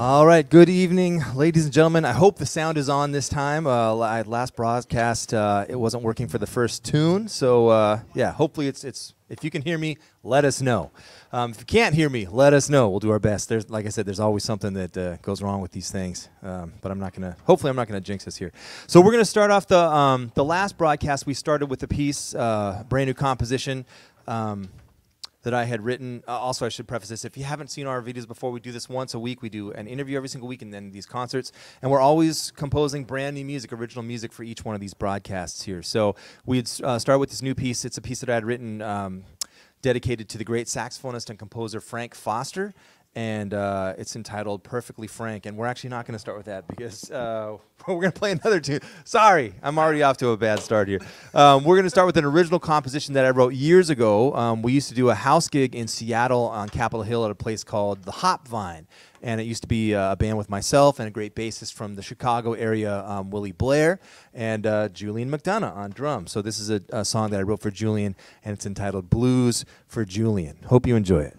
All right, good evening, ladies and gentlemen. I hope the sound is on this time. Uh, last broadcast, uh, it wasn't working for the first tune, so uh, yeah, hopefully it's it's. If you can hear me, let us know. Um, if you can't hear me, let us know. We'll do our best. There's, like I said, there's always something that uh, goes wrong with these things, um, but I'm not gonna. Hopefully, I'm not gonna jinx us here. So we're gonna start off the um, the last broadcast. We started with a piece, uh, brand new composition. Um, that I had written. Uh, also, I should preface this: if you haven't seen our videos before, we do this once a week. We do an interview every single week, and then these concerts. And we're always composing brand new music, original music for each one of these broadcasts here. So we'd uh, start with this new piece. It's a piece that I had written. Um, dedicated to the great saxophonist and composer Frank Foster, and uh, it's entitled "Perfectly Frank." And we're actually not going to start with that because uh, we're going to play another tune. Sorry, I'm already off to a bad start here. Um, we're going to start with an original composition that I wrote years ago. Um, we used to do a house gig in Seattle on Capitol Hill at a place called the Hop Vine. And it used to be uh, a band with myself and a great bassist from the Chicago area, um, Willie Blair, and uh, Julian MacDonough on drums. So this is a, a song that I wrote for Julian, and it's entitled "Blues for Julian." Hope you enjoy it.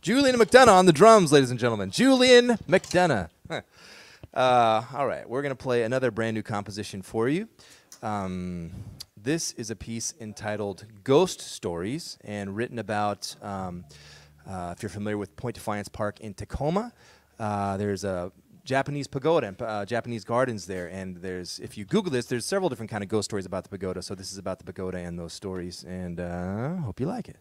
Julian MacDonough on the drums, ladies and gentlemen. Julian MacDonough. Uh, all right, we're going to play another brand new composition for you. Um, this is a piece entitled Ghost Stories and written about, um, uh, if you're familiar with Point Defiance Park in Tacoma, uh, there's a Japanese pagoda and uh, Japanese gardens there. And there's, if you Google this, there's several different kind of ghost stories about the pagoda. So this is about the pagoda and those stories. And uh, hope you like it.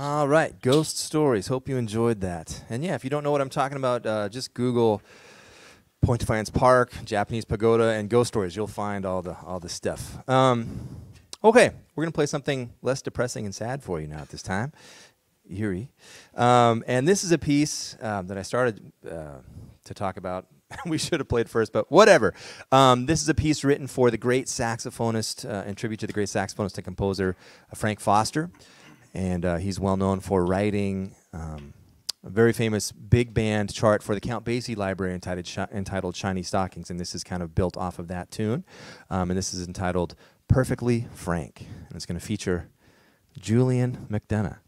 All right, ghost stories. Hope you enjoyed that. And yeah, if you don't know what I'm talking about, uh, just Google Point Defiance Park, Japanese pagoda, and ghost stories. You'll find all the all the stuff. Um, okay, we're gonna play something less depressing and sad for you now at this time. Eerie. Um, and this is a piece um, that I started uh, to talk about. we should have played first, but whatever. Um, this is a piece written for the great saxophonist uh, tribute to the great saxophonist and composer uh, Frank Foster and uh, he's well known for writing um, a very famous big band chart for the Count Basie Library entitled, entitled Shiny Stockings, and this is kind of built off of that tune. Um, and this is entitled Perfectly Frank, and it's going to feature Julian MacDonough.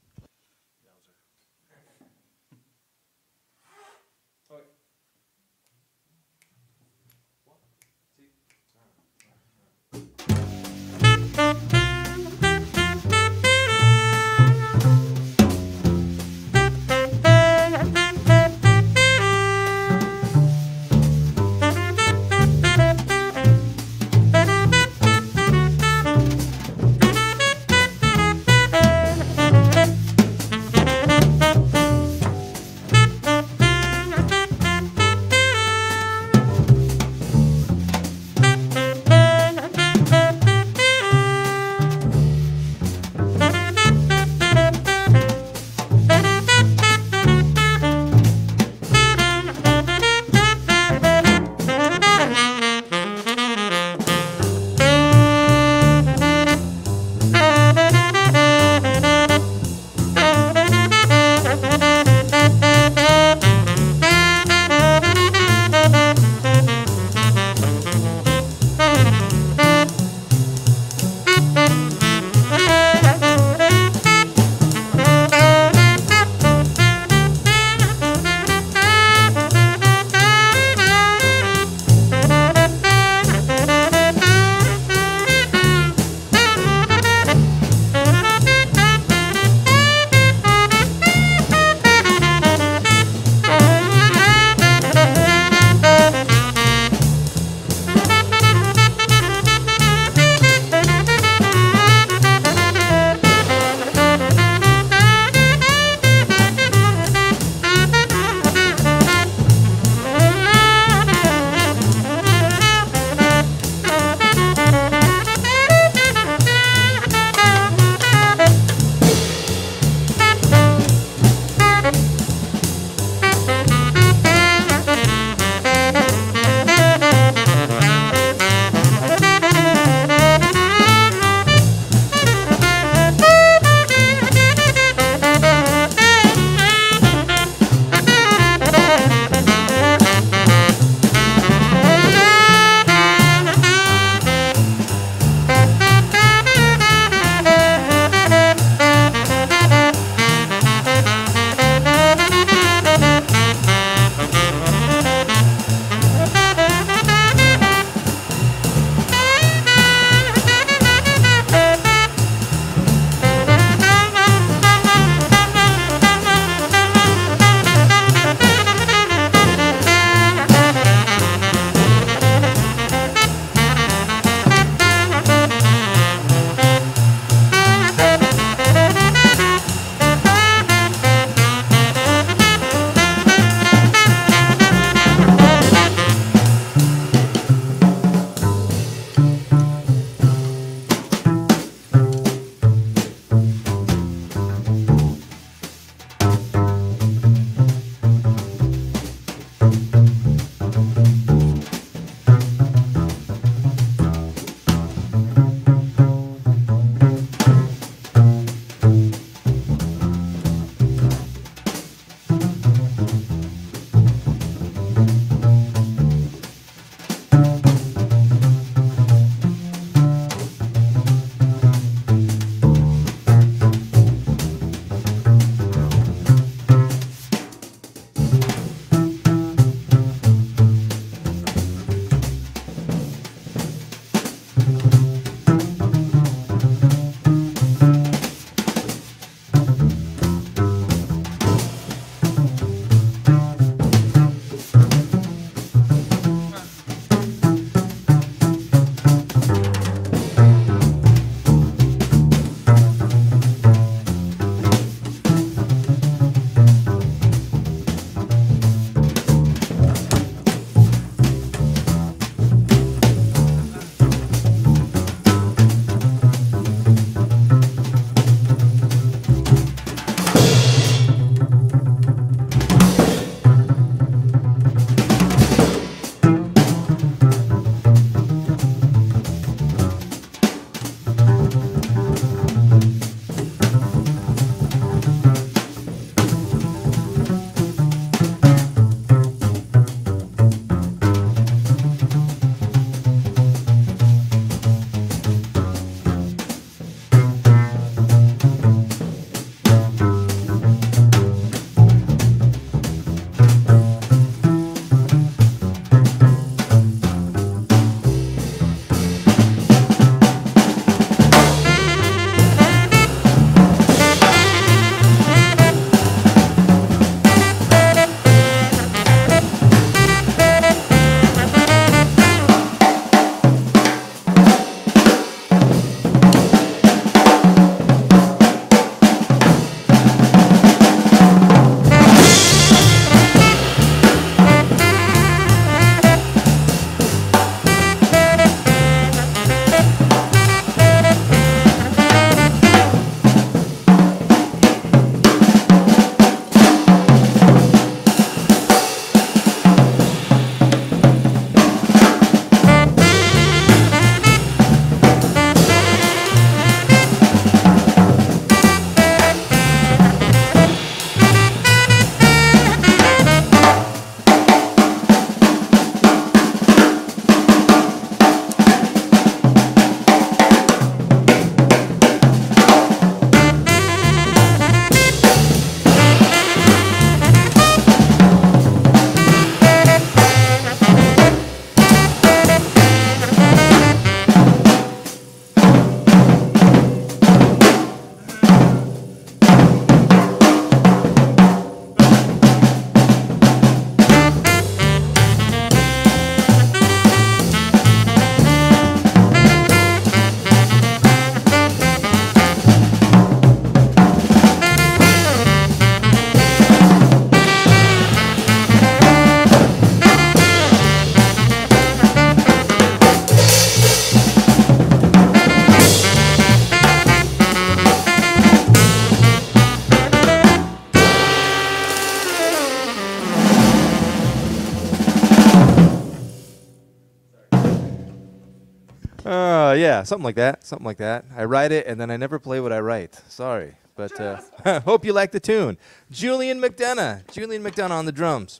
Something like that. Something like that. I write it and then I never play what I write. Sorry. But uh, hope you like the tune. Julian MacDonough. Julian MacDonough on the drums.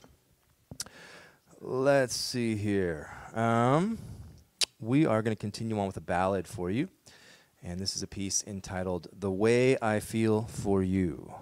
Let's see here. Um, we are going to continue on with a ballad for you. And this is a piece entitled The Way I Feel for You.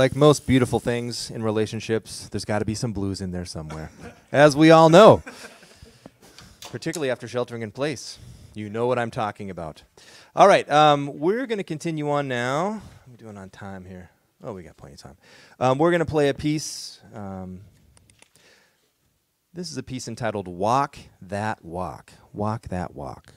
Like most beautiful things in relationships, there's got to be some blues in there somewhere, as we all know. Particularly after sheltering in place, you know what I'm talking about. All right, um, we're going to continue on now. I'm doing on time here. Oh, we got plenty of time. Um, we're going to play a piece. Um, this is a piece entitled "Walk That Walk." Walk that walk.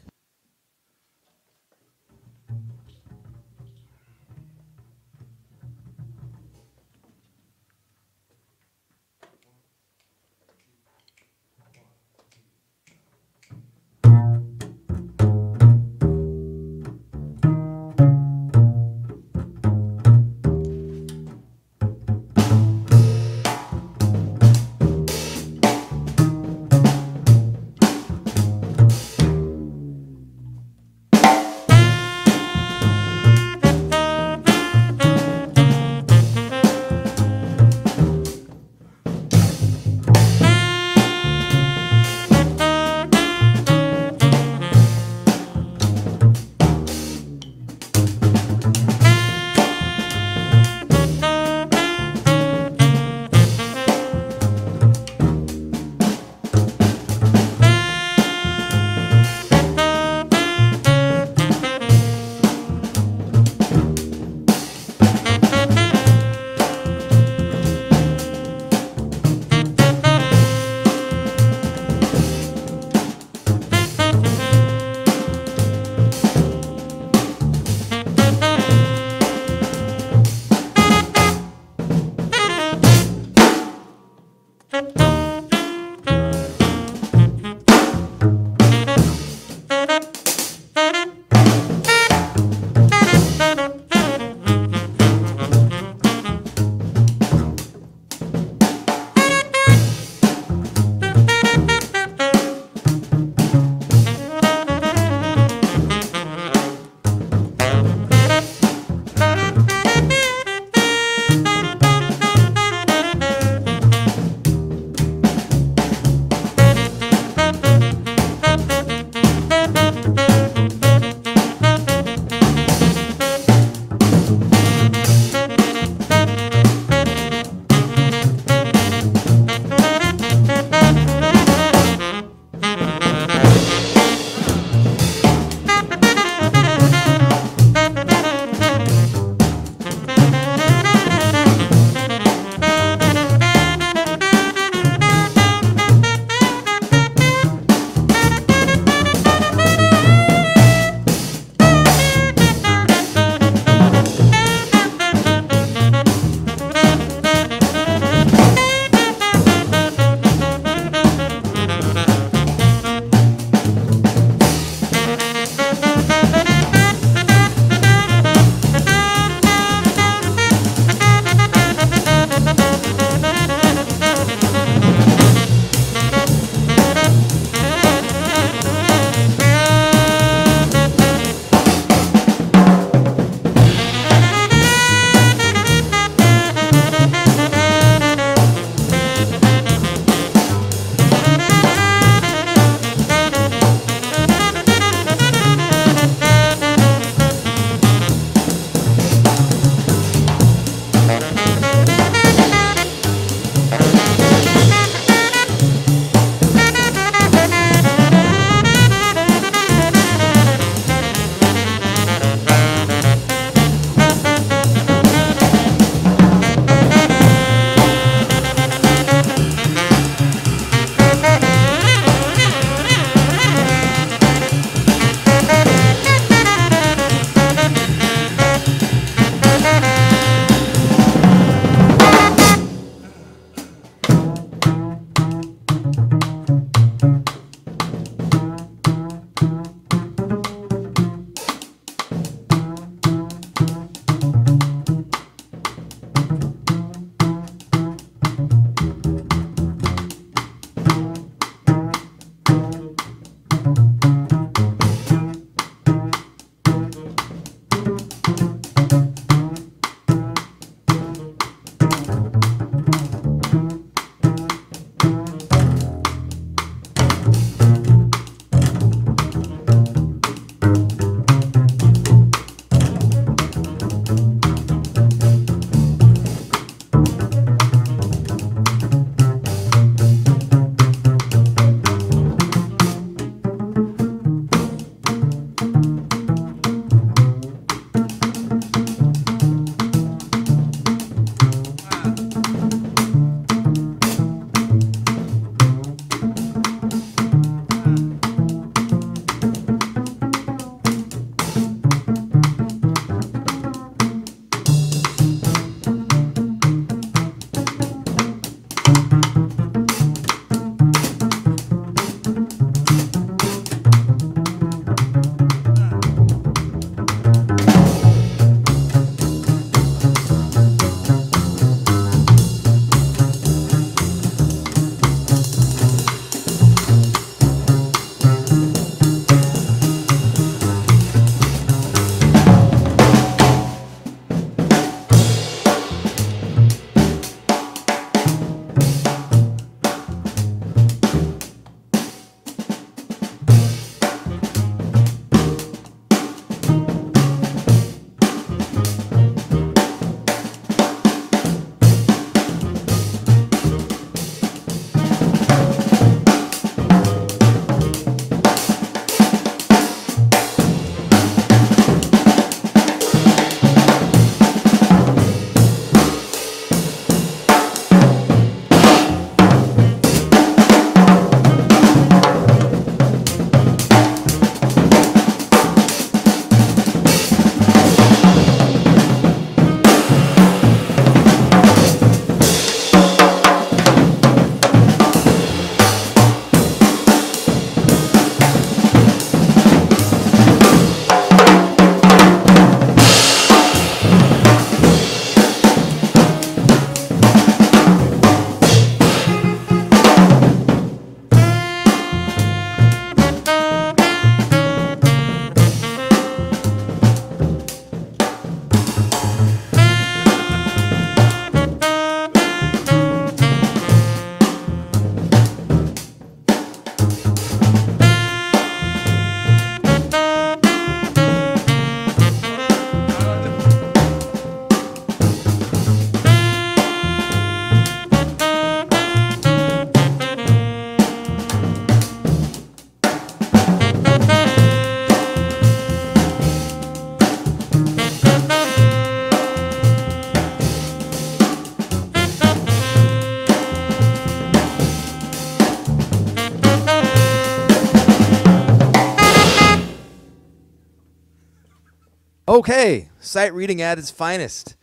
Okay, sight reading at its finest.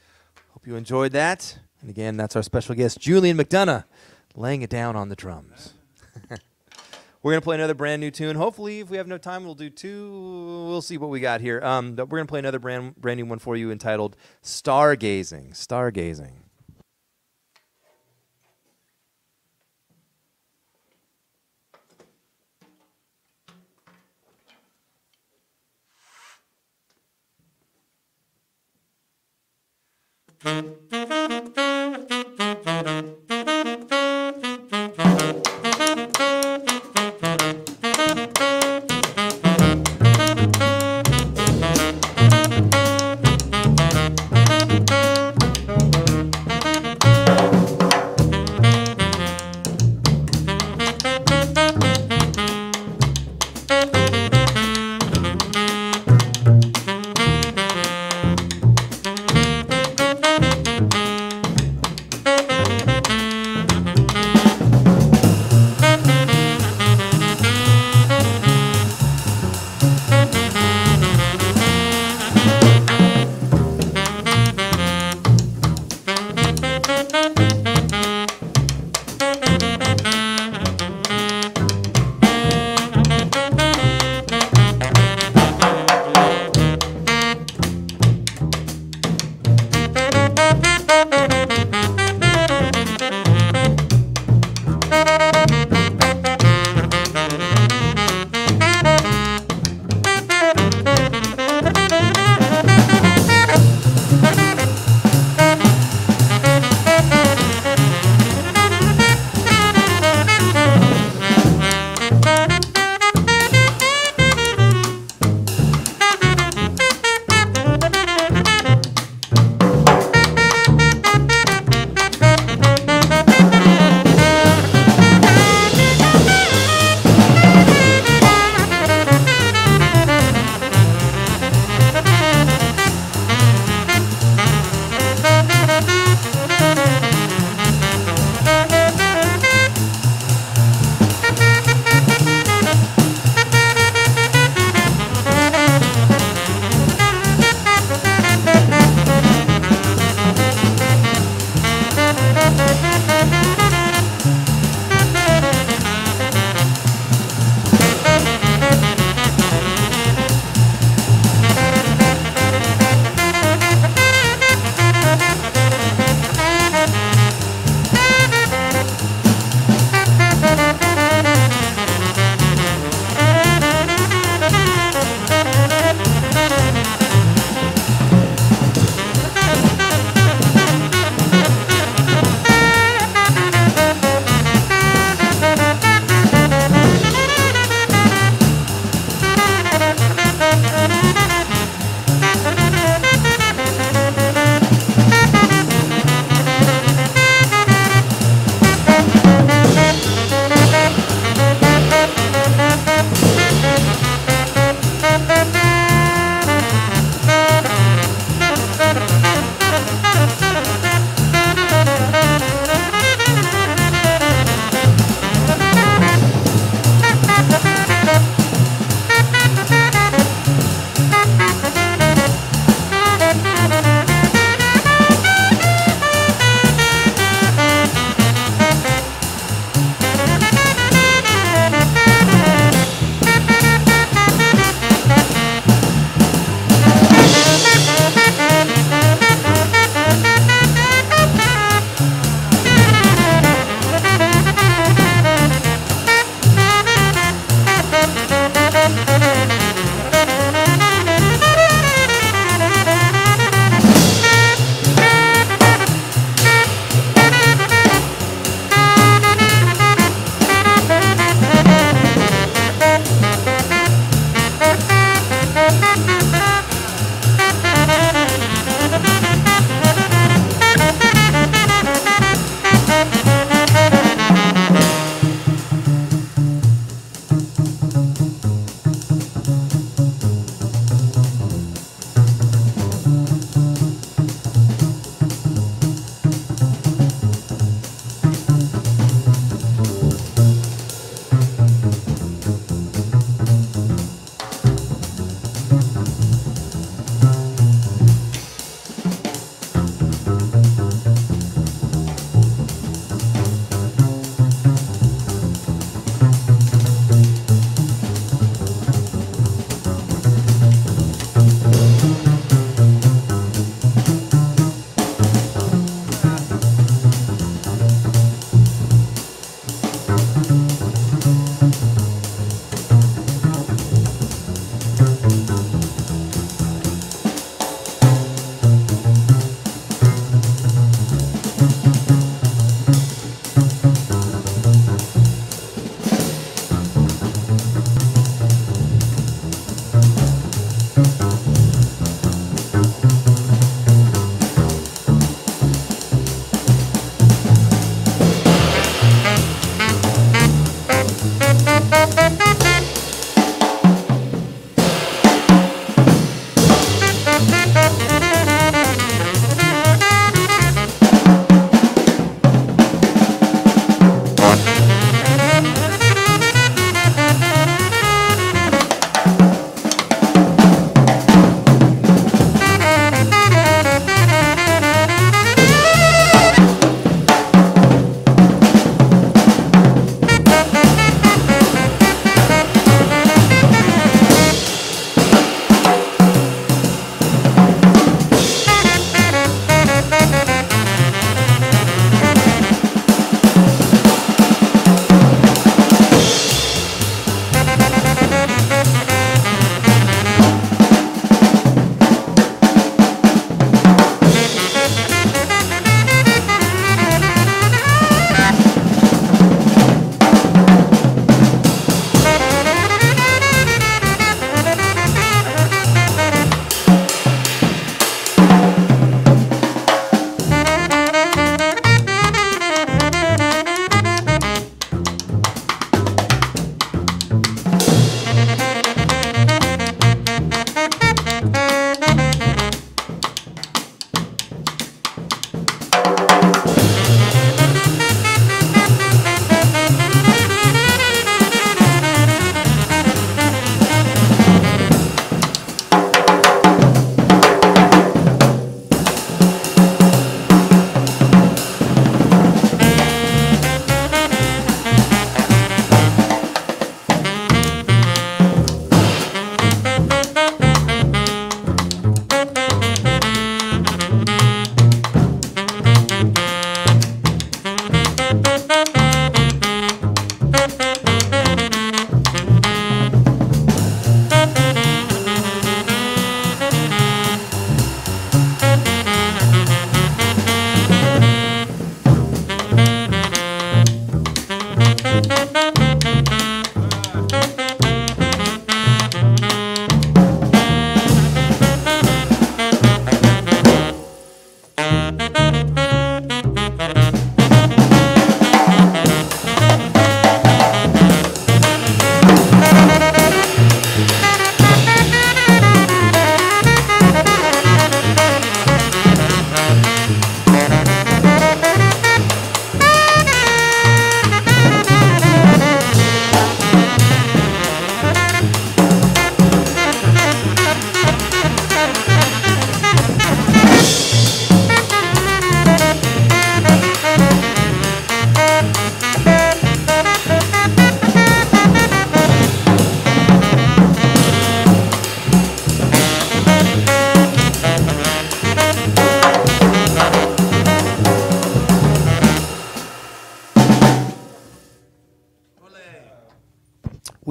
Hope you enjoyed that. And again, that's our special guest, Julian MacDonough, laying it down on the drums. we're going to play another brand new tune. Hopefully, if we have no time, we'll do two. We'll see what we got here. Um, but we're going to play another brand, brand new one for you entitled Stargazing. Stargazing. Thank you.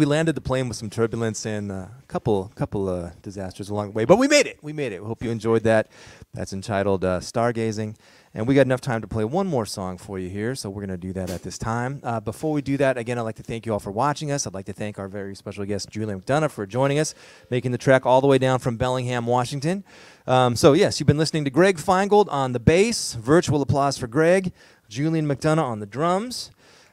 Landed the plane with some turbulence and a couple couple uh, disasters along the way, but we made it. We made it. We hope you enjoyed that. That's entitled uh, "Stargazing." And we got enough time to play one more song for you here, so we're going to do that at this time. Uh, before we do that, again, I'd like to thank you all for watching us. I'd like to thank our very special guest, Julian MacDonough, for joining us, making the trek all the way down from Bellingham, Washington. Um, so, yes, you've been listening to Greg Feingold on the bass. Virtual applause for Greg. Julian MacDonough on the drums.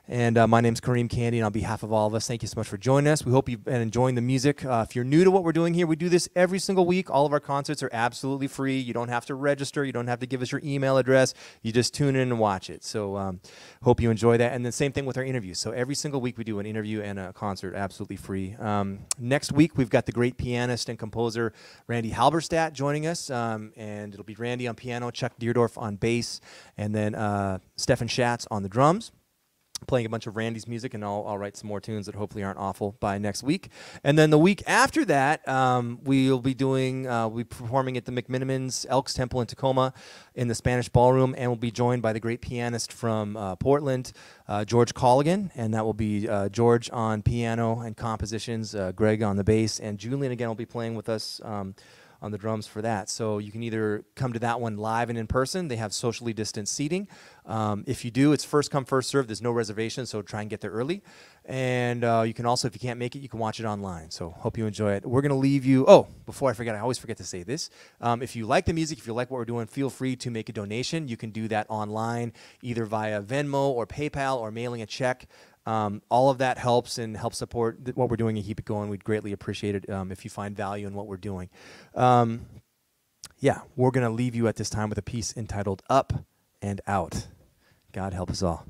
And uh, my name's Kareem Kandi, and on behalf of all of us, thank you so much for joining us. We hope you've been enjoying the music. Uh, if you're new to what we're doing here, we do this every single week. All of our concerts are absolutely free. You don't have to register. You don't have to give us your email address. You just tune in and watch it. So um, hope you enjoy that. And the same thing with our interviews. So every single week we do an interview and a concert absolutely free. Um, next week we've got the great pianist and composer Randy Halberstadt joining us, um, and it'll be Randy on piano, Chuck Deardorf on bass, and then uh, Stefan Schatz on the drums playing a bunch of Randy's music, and I'll, I'll, write some more tunes that hopefully aren't awful by next week. And then the week after that, um, we'll be doing, uh, we'll be performing at the McMenamins Elks Temple in Tacoma in the Spanish Ballroom, and we'll be joined by the great pianist from uh, Portland, uh, George Colligan, and that will be uh, George on piano and compositions, uh, Greg on the bass, and Julian again will be playing with us. Um, on the drums for that. So you can either come to that one live and in person. They have socially distanced seating. Um, if you do, it's first come, first serve. There's no reservation, so try and get there early. And uh, you can also, if you can't make it, you can watch it online. So hope you enjoy it. We're going to leave you. Oh, before I forget, I always forget to say this. Um, if you like the music, if you like what we're doing, feel free to make a donation. You can do that online, either via Venmo or PayPal or mailing a check. Um, all of that helps and helps support what we're doing and keep it going. We'd greatly appreciate it um, if you find value in what we're doing. Um, yeah, we're going to leave you at this time with a piece entitled Up and Out. God help us all.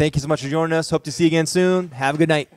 Thank you so much for joining us. Hope to see you again soon. Have a good night.